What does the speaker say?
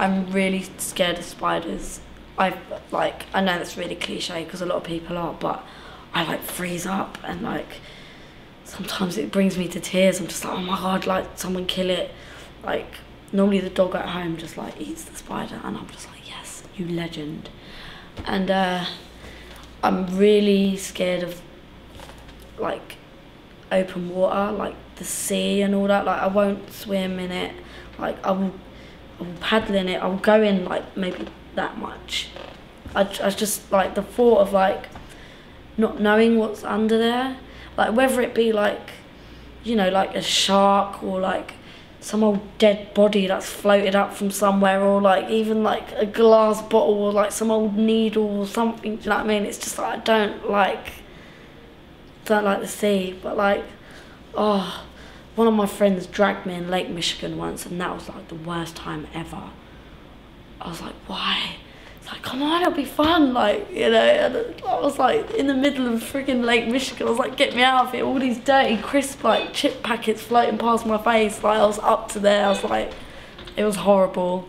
I'm really scared of spiders. I like I know that's really cliche because a lot of people are, but I like freeze up and like sometimes it brings me to tears. I'm just like, oh my god, like someone kill it. Like normally the dog at home just like eats the spider, and I'm just like, yes, you legend. And uh, I'm really scared of like open water, like the sea and all that. Like I won't swim in it. Like I will, Paddle it. I will go in like maybe that much. I, I just like the thought of like not knowing what's under there, like whether it be like, you know, like a shark or like some old dead body that's floated up from somewhere or like even like a glass bottle or like some old needle or something do you know what I mean it's just like I don't like don't like the sea but like oh one of my friends dragged me in Lake Michigan once and that was like the worst time ever. I was like why? It's like come on it'll be fun like you know and I was like in the middle of freaking Lake Michigan. I was like get me out of here. All these dirty crisp like chip packets floating past my face. Like I was up to there. I was like it was horrible